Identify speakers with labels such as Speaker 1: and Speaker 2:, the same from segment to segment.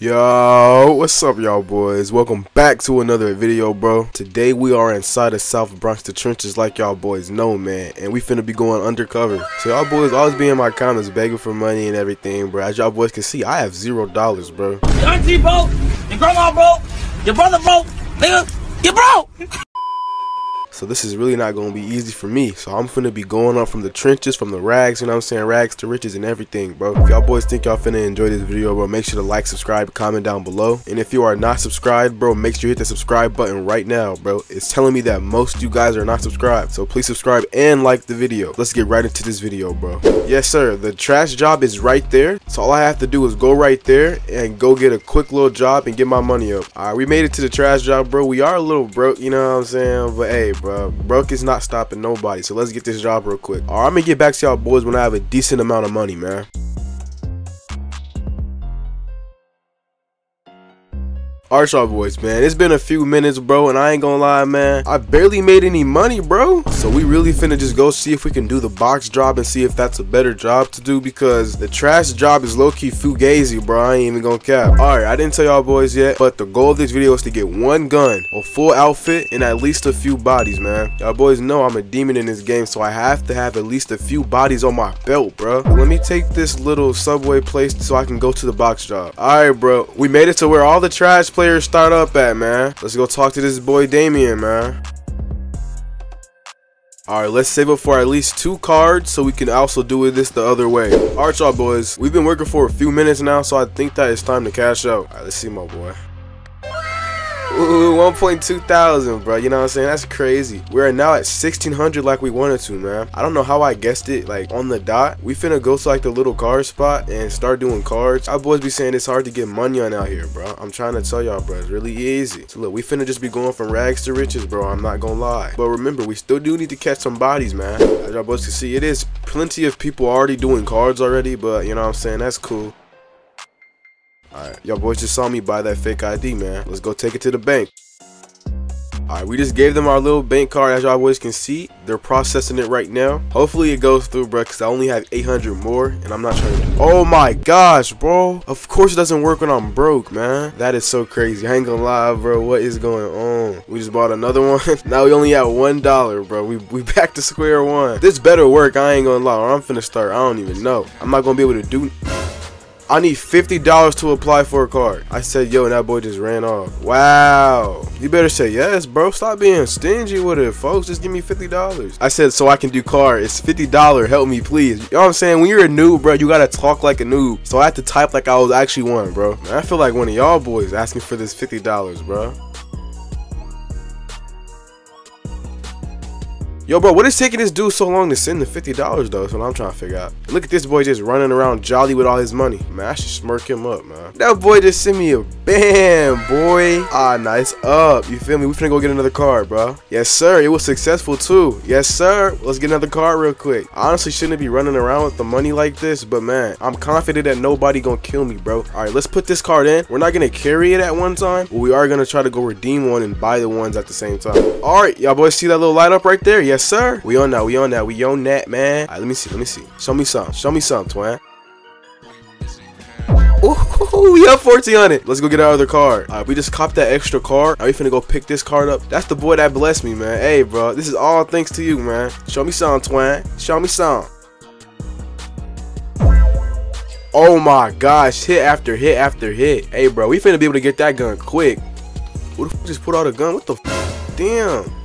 Speaker 1: Yo, what's up y'all boys? Welcome back to another video, bro. Today we are inside of South Bronx, the trenches like y'all boys know, man. And we finna be going undercover. So y'all boys always be in my comments begging for money and everything, bro. As y'all boys can see, I have zero dollars, bro.
Speaker 2: Your auntie broke, your grandma broke, your brother broke, nigga, you broke.
Speaker 1: So this is really not going to be easy for me. So I'm finna be going up from the trenches, from the rags, you know what I'm saying, rags to riches and everything, bro. If y'all boys think y'all finna enjoy this video, bro, make sure to like, subscribe, comment down below. And if you are not subscribed, bro, make sure you hit the subscribe button right now, bro. It's telling me that most of you guys are not subscribed. So please subscribe and like the video. Let's get right into this video, bro. Yes, sir. The trash job is right there. So all I have to do is go right there and go get a quick little job and get my money up. All right, we made it to the trash job, bro. We are a little broke, you know what I'm saying? But hey, bro, broke is not stopping nobody. So let's get this job real quick. I'm gonna get back to y'all boys when I have a decent amount of money, man. Y'all boys man, it's been a few minutes bro and I ain't gonna lie man, I barely made any money bro. So we really finna just go see if we can do the box job and see if that's a better job to do because the trash job is low-key fugazi bro, I ain't even gonna cap. Alright, I didn't tell y'all boys yet, but the goal of this video is to get one gun, a full outfit, and at least a few bodies man. Y'all boys know I'm a demon in this game so I have to have at least a few bodies on my belt bro. Let me take this little subway place so I can go to the box job. Alright bro, we made it to where all the trash start up at, man. Let's go talk to this boy Damien, man. Alright, let's save up for at least two cards so we can also do it this the other way. Alright, y'all boys. We've been working for a few minutes now, so I think that it's time to cash out. Alright, let's see my boy. Ooh, 1.2 thousand, bro. You know what I'm saying? That's crazy. We're now at 1600 like we wanted to, man. I don't know how I guessed it, like on the dot. We finna go to like the little card spot and start doing cards. I boys be saying it's hard to get money on out here, bro. I'm trying to tell y'all, bro. It's really easy. So look, we finna just be going from rags to riches, bro. I'm not gonna lie. But remember, we still do need to catch some bodies, man. As y'all boys can see, it is plenty of people already doing cards already, but you know what I'm saying? That's cool. Alright, y'all boys just saw me buy that fake ID, man. Let's go take it to the bank. Alright, we just gave them our little bank card as y'all boys can see. They're processing it right now. Hopefully it goes through, bro, because I only have 800 more, and I'm not trying to... Oh my gosh, bro. Of course it doesn't work when I'm broke, man. That is so crazy. I ain't gonna lie, bro. What is going on? We just bought another one. now we only have $1, bro. We, we back to square one. This better work, I ain't gonna lie, or I'm finna start. I don't even know. I'm not gonna be able to do... I need $50 to apply for a card. I said, yo, and that boy just ran off. Wow. You better say yes, bro. Stop being stingy with it, folks. Just give me $50. I said, so I can do card. It's $50. Help me, please. You know what I'm saying? When you're a noob, bro, you gotta talk like a noob. So I had to type like I was actually one, bro. I feel like one of y'all boys asking for this $50, bro. Yo, bro, what is taking this dude so long to send the $50 though? That's what I'm trying to figure out. Look at this boy just running around jolly with all his money. Man, I should smirk him up, man. That boy just sent me a bam, boy. Ah, nice up. You feel me? We finna go get another card, bro. Yes, sir. It was successful too. Yes, sir. Let's get another card real quick. I honestly shouldn't be running around with the money like this, but man, I'm confident that nobody gonna kill me, bro. All right, let's put this card in. We're not gonna carry it at one time, but we are gonna try to go redeem one and buy the ones at the same time. All right, y'all boys see that little light up right there? Yes, sir. We on that. We on that. We on that, man. All right, let me see. Let me see. Show me some. Show me some, twin. Ooh, we have 14 on it. Let's go get our other card. All right, we just copped that extra card. Are we finna go pick this card up? That's the boy that blessed me, man. Hey, bro, this is all thanks to you, man. Show me some, twin. Show me some. Oh my gosh, hit after hit after hit. Hey, bro, we finna be able to get that gun quick. Who the just put out a gun? What the f Damn.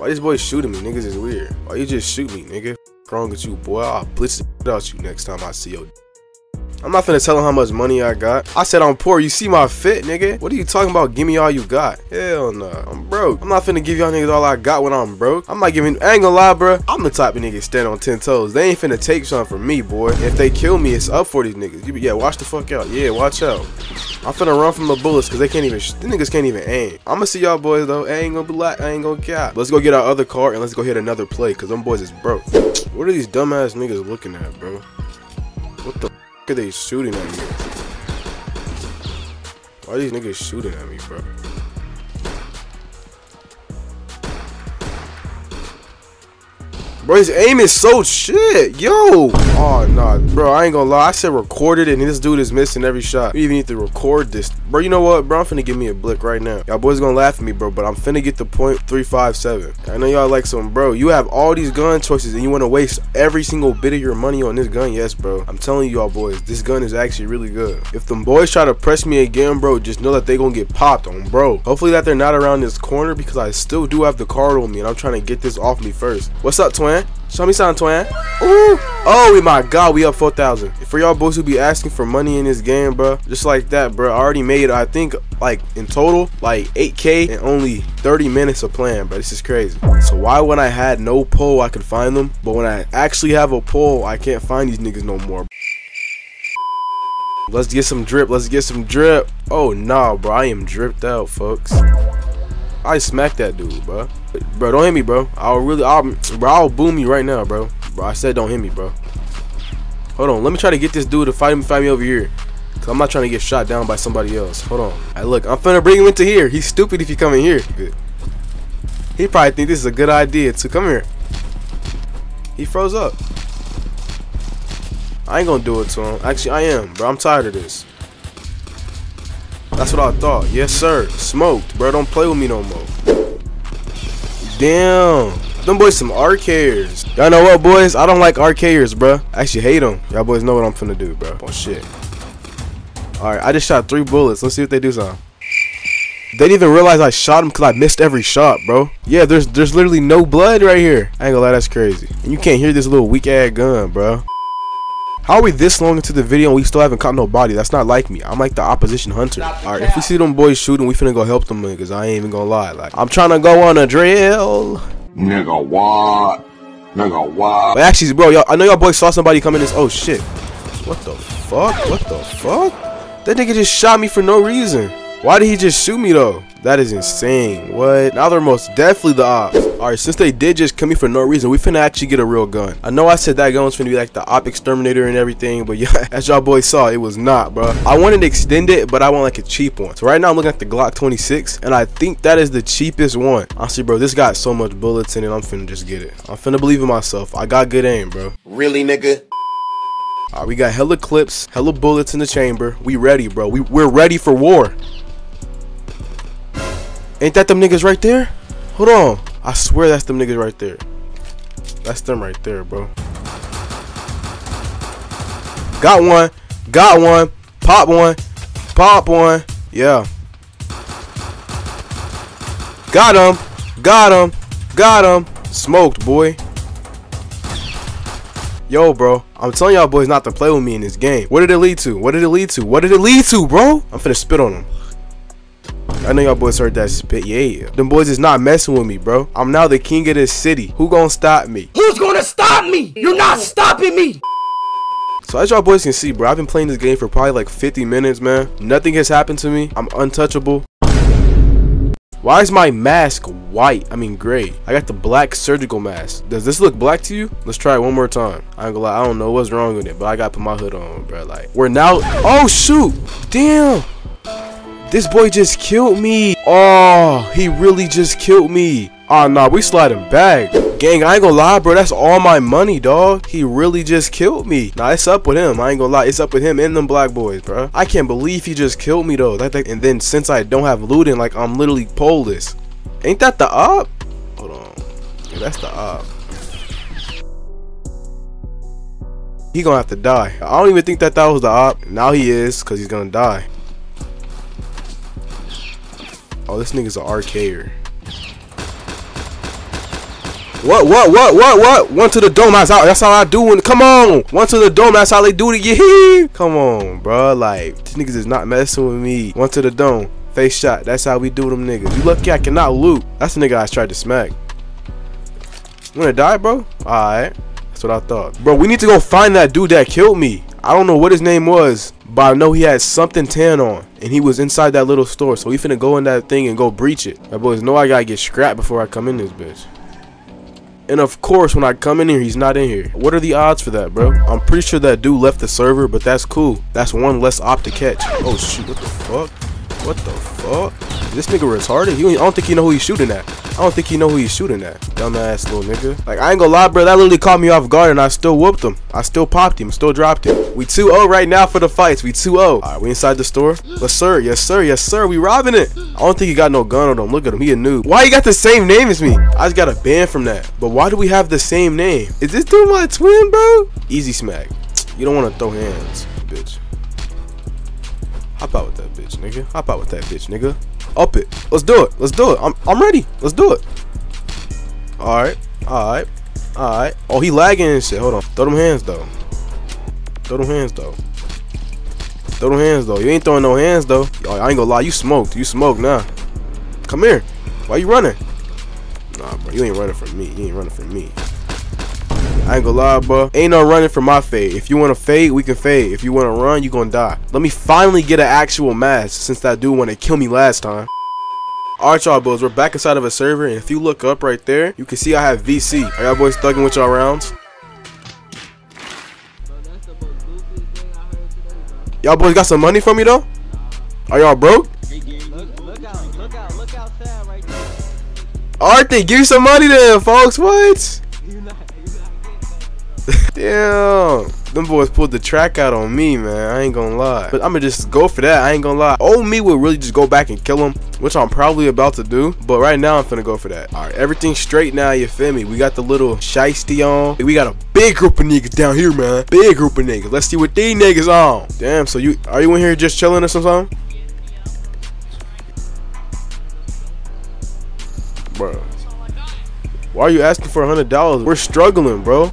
Speaker 1: Why this boy shooting me? Niggas is weird. Why you just shoot me, nigga? Wrong with you, boy? I'll blitz the out you next time I see you. I'm not finna tell him how much money I got. I said I'm poor. You see my fit, nigga? What are you talking about? Give me all you got. Hell no. Nah. I'm broke. I'm not finna give y'all niggas all I got when I'm broke. I'm not giving. I ain't gonna lie, bro. I'm the type of nigga stand on 10 toes. They ain't finna take something from me, boy. If they kill me, it's up for these niggas. You, yeah, watch the fuck out. Yeah, watch out. I'm finna run from the bullets because they can't even. These niggas can't even aim. I'm gonna see y'all boys though. I ain't gonna be like. I ain't gonna cap. Let's go get our other car and let's go hit another play because them boys is broke. What are these dumbass niggas looking at, bro? What the are they shooting at me? Why are these niggas shooting at me, bro? Bro, his aim is so shit. Yo. Oh, nah. Bro, I ain't gonna lie. I said recorded and this dude is missing every shot. We even need to record this. Bro, you know what, bro? I'm finna give me a blick right now. Y'all boys gonna laugh at me, bro, but I'm finna get the point 357. I know y'all like some, bro. You have all these gun choices, and you wanna waste every single bit of your money on this gun. Yes, bro. I'm telling y'all boys, this gun is actually really good. If them boys try to press me again, bro, just know that they gonna get popped on, bro. Hopefully that they're not around this corner because I still do have the card on me, and I'm trying to get this off me first. What's up, twin? Show me something. Ooh. Oh my god, we up 4,000. For y'all boys who be asking for money in this game, bro, just like that, bro, I already made, I think, like, in total, like, 8K in only 30 minutes of playing, bro. This is crazy. So why when I had no pull, I could find them, but when I actually have a pull, I can't find these niggas no more. Let's get some drip. Let's get some drip. Oh, nah, bro. I am dripped out, folks. I smacked that dude, bro. Bro, don't hit me, bro. I'll really, I'll, bro, I'll boom you right now, bro. Bro, I said don't hit me, bro. Hold on, let me try to get this dude to fight him, fight me over here. Cause I'm not trying to get shot down by somebody else. Hold on. Hey, look, I'm finna bring him into here. He's stupid if he come in here. He probably think this is a good idea to come here. He froze up. I ain't gonna do it to him. Actually, I am, bro. I'm tired of this. That's what I thought. Yes, sir. Smoked, bro. Don't play with me no more. Damn. Them boys some arcades. Y'all know what, boys? I don't like arcades, bro. I actually hate them. Y'all boys know what I'm finna do, bro. Oh, shit. Alright, I just shot three bullets. Let's see what they do something. They didn't even realize I shot him because I missed every shot, bro. Yeah, there's there's literally no blood right here. I ain't gonna lie, that's crazy. And you can't hear this little weak ass gun, bro. How are we this long into the video and we still haven't caught no body? That's not like me. I'm like the opposition hunter. Alright, if we see them boys shooting, we finna go help them niggas. I ain't even gonna lie. Like, I'm trying to go on a drill.
Speaker 3: Nigga, what? Nigga, what?
Speaker 1: But actually, bro, y'all, I know y'all boys saw somebody come in this. Oh, shit. What the fuck? What the fuck? That nigga just shot me for no reason. Why did he just shoot me though? That is insane. What? Now they're most definitely the ops. Alright, since they did just come me for no reason, we finna actually get a real gun. I know I said that gun was finna be like the op exterminator and everything, but yeah, as y'all boys saw, it was not, bro. I wanted to extend it, but I want like a cheap one. So right now I'm looking at the Glock 26, and I think that is the cheapest one. Honestly, bro, this got so much bullets in it, I'm finna just get it. I'm finna believe in myself. I got good aim, bro.
Speaker 3: Really, nigga?
Speaker 1: Alright, we got hella clips, hella bullets in the chamber. We ready, bro. We, we're ready for war. Ain't that them niggas right there? Hold on. I swear that's them niggas right there. That's them right there, bro. Got one. Got one. Pop one. Pop one. Yeah. Got him. Got him. Got him. Smoked, boy. Yo, bro. I'm telling y'all boys not to play with me in this game. What did it lead to? What did it lead to? What did it lead to, bro? I'm finna spit on him. I know y'all boys heard that spit. Yeah. Them boys is not messing with me, bro. I'm now the king of this city. Who gonna stop me?
Speaker 2: Who's gonna stop me? You're not stopping me!
Speaker 1: So as y'all boys can see, bro, I've been playing this game for probably like 50 minutes, man. Nothing has happened to me. I'm untouchable. Why is my mask white? I mean gray. I got the black surgical mask. Does this look black to you? Let's try it one more time. I ain't gonna lie, I don't know what's wrong with it, but I gotta put my hood on, bro. Like, we're now. Oh shoot! Damn! This boy just killed me. Oh, he really just killed me. Oh, nah, we sliding back. Gang, I ain't gonna lie, bro. That's all my money, dog. He really just killed me. Nah, it's up with him. I ain't gonna lie. It's up with him and them black boys, bro. I can't believe he just killed me, though. That, that, and then since I don't have looting, like, I'm literally poleless. Ain't that the op? Hold on. Yeah, that's the op. He gonna have to die. I don't even think that that was the op. Now he is, because he's gonna die. Oh, this nigga's an arcader. What, what, what, what, what? One to the dome, that's how, that's how I do it. Come on. One to the dome, that's how they do it. Yeah. Come on, bro. Like, these niggas is not messing with me. One to the dome. Face shot. That's how we do them niggas. You lucky I cannot loot. That's the nigga I tried to smack. You wanna die, bro? Alright. That's what I thought. Bro, we need to go find that dude that killed me. I don't know what his name was, but I know he had something tan on. And he was inside that little store. So we finna go in that thing and go breach it. My boys know I gotta get scrapped before I come in this bitch. And of course, when I come in here, he's not in here. What are the odds for that, bro? I'm pretty sure that dude left the server, but that's cool. That's one less op to catch. Oh, shoot. What the fuck? What the fuck? This nigga retarded? He, I don't think he know who he's shooting at. I don't think he know who he's shooting at. Dumbass little nigga. Like, I ain't gonna lie, bro. That literally caught me off guard and I still whooped him. I still popped him. Still dropped him. We 2-0 right now for the fights. We 2-0. Alright, we inside the store? Yes, sir. Yes, sir. Yes, sir. We robbing it. I don't think he got no gun on him. Look at him. He a noob. Why he got the same name as me? I just got a ban from that. But why do we have the same name? Is this dude my twin, bro? Easy smack. You don't want to throw hands, bitch. Hop out with that bitch, nigga. Hop out with that bitch, nigga. Up it. Let's do it. Let's do it. I'm, I'm ready. Let's do it. Alright. Alright. Alright. Oh, he lagging and shit. Hold on. Throw them hands, though. Throw them hands, though. Throw them hands, though. You ain't throwing no hands, though. Oh, I ain't gonna lie. You smoked. You smoked nah. Come here. Why you running? Nah, bro. You ain't running from me. You ain't running from me. I ain't gonna lie, bro. Ain't no running from my fade. If you want to fade, we can fade. If you want to run, you gonna die. Let me finally get an actual match since that dude to kill me last time. Alright y'all boys, we're back inside of a server and if you look up right there, you can see I have VC. Are y'all boys thugging with y'all rounds? Y'all boys got some money for me though? Are y'all broke? Alright then, give me some money then, folks. What? Damn. Them boys pulled the track out on me, man. I ain't gonna lie. But I'm gonna just go for that. I ain't gonna lie. Old me would really just go back and kill him, which I'm probably about to do. But right now, I'm finna go for that. All right, everything's straight now. You feel me? We got the little shiesty on. We got a big group of niggas down here, man. Big group of niggas. Let's see what these niggas on. Damn. So you are you in here just chilling or something? Bro. Why are you asking for a hundred dollars? We're struggling, bro.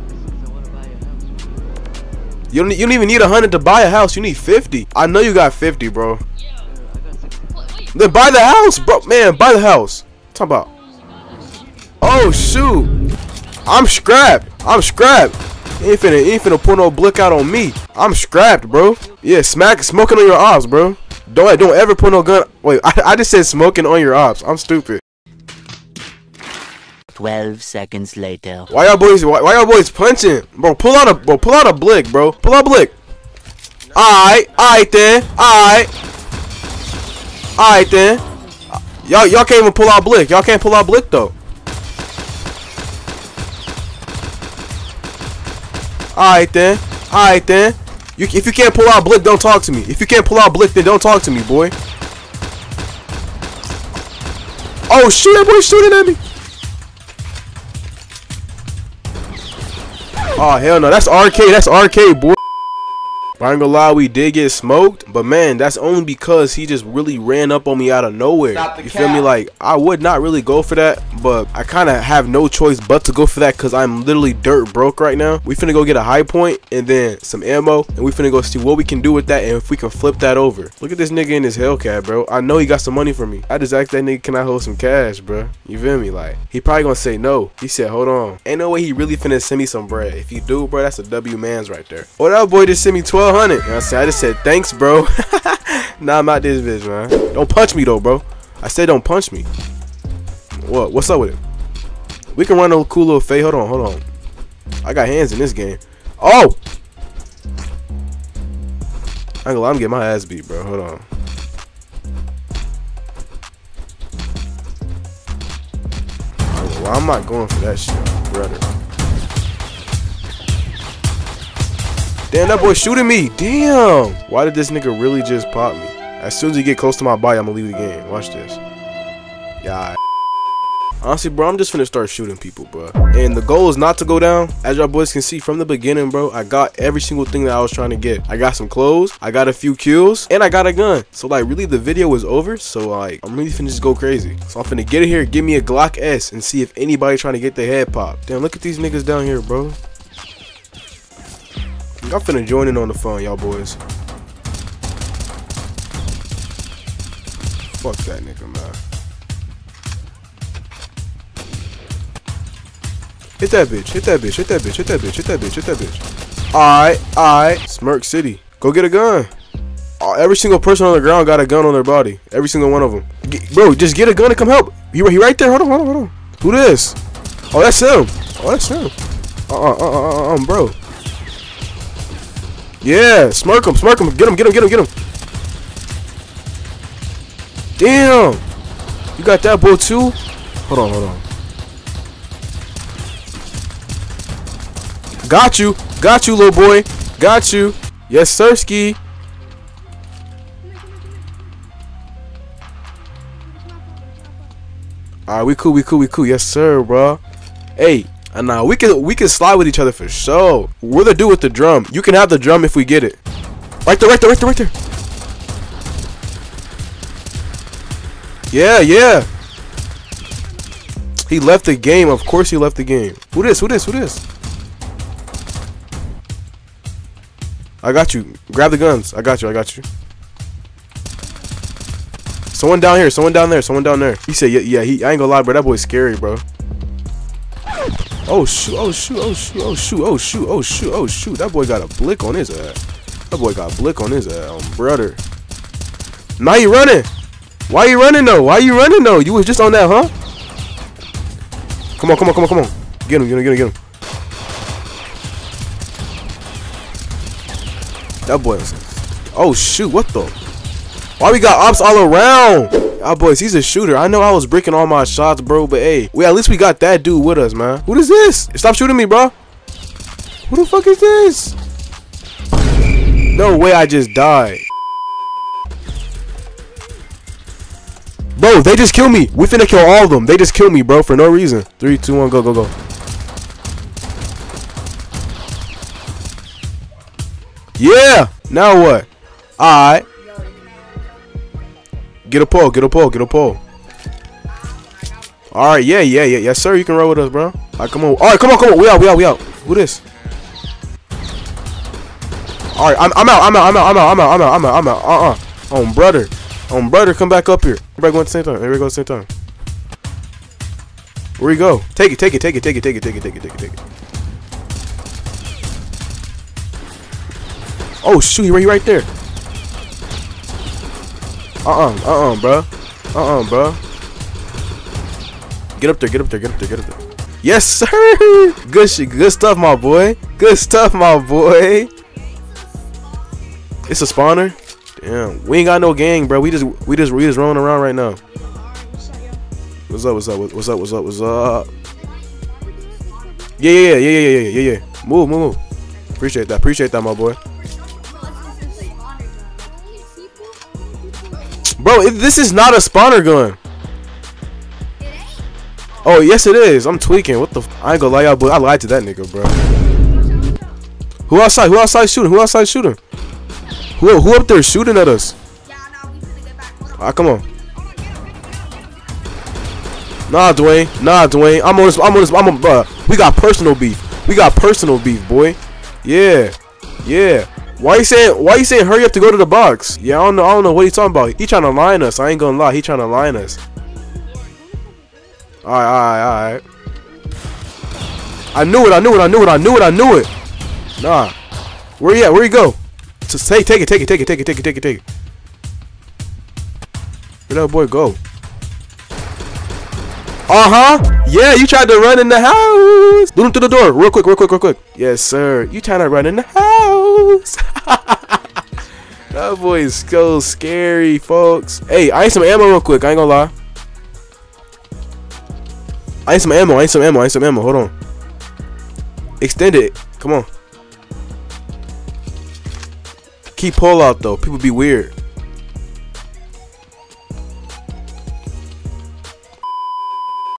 Speaker 1: You don't, you don't even need a hundred to buy a house. You need fifty. I know you got fifty, bro.
Speaker 4: I got six.
Speaker 1: Then buy the house, bro. Man, buy the house. Talk about. Oh shoot. I'm scrapped. I'm scrapped. Ain't finna, ain't finna put no blick out on me. I'm scrapped, bro. Yeah, smack smoking on your ops, bro. Don't don't ever put no gun. Wait, I, I just said smoking on your ops. I'm stupid.
Speaker 5: 12 seconds later.
Speaker 1: Why y'all boys? Why, why y'all boys punching, bro? Pull out a bro. Pull out a blick, bro. Pull out a blick. Alright, alright then. Alright, alright then. Y'all y'all can't even pull out blick. Y'all can't pull out blick though. Alright then. Alright then. You, if you can't pull out blick, don't talk to me. If you can't pull out blick, then don't talk to me, boy. Oh shit, that boy shooting at me. Oh hell no, that's arcade. That's arcade, boy. But I ain't gonna lie, we did get smoked, but man, that's only because he just really ran up on me out of nowhere. You feel me? Like I would not really go for that, but I kind of have no choice but to go for that because I'm literally dirt broke right now. We finna go get a Hi-Point and then some ammo, and we finna go see what we can do with that and if we can flip that over. Look at this nigga in his Hellcat, bro. I know he got some money for me. I just asked that nigga, can I hold some cash, bro? You feel me? Like he probably gonna say no. He said, hold on. Ain't no way he really finna send me some bread. If you do, bro, that's a W man's right there. Oh, that boy just sent me 1200. You know what I'm saying? I just said thanks, bro. nah, I'm out this bitch, man. Don't punch me though, bro. I said don't punch me. What? What's up with it? We can run a cool little fade. Hold on, hold on. I got hands in this game. Oh! I I'm getting my ass beat, bro. Hold on. I I'm not going for that shit, brother. Damn, that boy shooting me. Damn. Why did this nigga really just pop me? As soon as he get close to my body, I'm gonna leave the game. Watch this. Yeah. Honestly, bro, I'm just finna start shooting people, bro. And the goal is not to go down. As y'all boys can see from the beginning, bro, I got every single thing that I was trying to get. I got some clothes, I got a few kills, and I got a gun. So, like, really, the video was over. So, like, I'm really finna just go crazy. So, I'm finna get in here, give me a Glock S, and see if anybody trying to get their head popped. Damn, look at these niggas down here, bro. Y'all finna join in on the fun, y'all boys. Fuck that nigga, man. Hit that bitch, hit that bitch, hit that bitch, hit that bitch, hit that bitch, hit that bitch. Alright, alright. Smirk City. Go get a gun. Every single person on the ground got a gun on their body. Every single one of them. Get, bro, just get a gun and come help. He, he right there. Hold on, hold on, hold on. Who this? Oh, that's him. Oh, that's him. Uh, uh, uh, uh, uh, uh bro. Yeah, smirk him, smirk him. Get him, get him, get him, get him. Damn. You got that boy too? Hold on, hold on. Got you. Got you, little boy. Got you. Yes, sir, ski. Alright, we cool, we cool, we cool. Yes, sir, bro. Hey, and now we can we can slide with each other for sure. We're the dude with the drum. You can have the drum if we get it. Right there, right there, right there, right there. Yeah, yeah. He left the game. Of course he left the game. Who this? Who this? Who this? I got you. Grab the guns. I got you. I got you. Someone down here. Someone down there. Someone down there. He said, yeah, yeah. He, I ain't gonna lie, bro. That boy's scary, bro. Oh shoot! Oh shoot! Oh shoot! Oh shoot! Oh shoot! Oh shoot! Oh shoot! That boy got a blick on his ass. That boy got a blick on his ass, um, brother. Now you running? Why you running though? Why you running though? You was just on that, huh? Come on! Come on! Come on! Come on! Get him! Get him! Get him! Get him! That boy. Oh shoot! What the? Why we got ops all around? Ah, boys, he's a shooter. I know I was breaking all my shots, bro, but hey, we at least we got that dude with us, man. What is this? Stop shooting me, bro. Who the fuck is this? No way, I just died. Bro, they just killed me. We finna kill all of them. They just killed me, bro, for no reason. Three, two, one, go, go, go. Yeah. Now what? Alright. Get a pole, get a pole, get a pole. Alright, yeah, yeah, yeah, yes sir, you can roll with us, bro. Alright, come on. Alright, come on, come on. We out, we out, we out. Who this? Alright, I'm, I'm out, I'm out, I'm out, I'm out, I'm out, I'm out, I'm out, I'm out. Uh-uh. On brother. On brother, come back up here. Everybody go at the same time. Everybody go at the same time. Where you go? Take it, take it, take it, take it, take it, take it, take it, take it, take it. Oh shoot, he right, he right there. Uh-uh, uh-uh, bro. Uh-uh, bro. Get up there, get up there, get up there, get up there. Yes, sir. Good shit, good stuff, my boy. Good stuff, my boy. It's a spawner. Damn, we ain't got no gang, bro. We just, we just, we just rolling around right now. What's up? What's up? What's up? What's up? What's up? Yeah, yeah, yeah, yeah, yeah, yeah, yeah. Move, move, move. Appreciate that. Appreciate that, my boy. Bro, it, this is not a spawner gun. Oh, yes it is. I'm tweaking. What the? I ain't gonna lie, y'all, but I lied to that nigga, bro. Who outside? Who outside shooting? Who outside shooting? Who, who up there shooting at us? Ah, come on. Nah, Dwayne. Nah, Dwayne. I'm on this. I'm on this. I'm on. We got personal beef. We got personal beef, boy. Yeah. Yeah. Why you saying? Why you saying? Hurry up to go to the box. Yeah, I don't know. I don't know what he's talking about. He trying to line us. I ain't gonna lie. He trying to line us. All right, all right, all right. I knew it. I knew it. I knew it. I knew it. I knew it. Nah. Where you at? Where you go? Just take, take it, take it, take it, take it, take it, take it, take it. Where that boy go? Uh huh. Yeah, you tried to run in the house. Loot him through the door, real quick, real quick, real quick. Yes, sir. You trying to run in the house? that boy is so scary, folks. Hey, I need some ammo, real quick. I ain't gonna lie. I need some ammo. I need some ammo. I need some ammo. Hold on. Extend it. Come on. Keep pull out though. People be weird.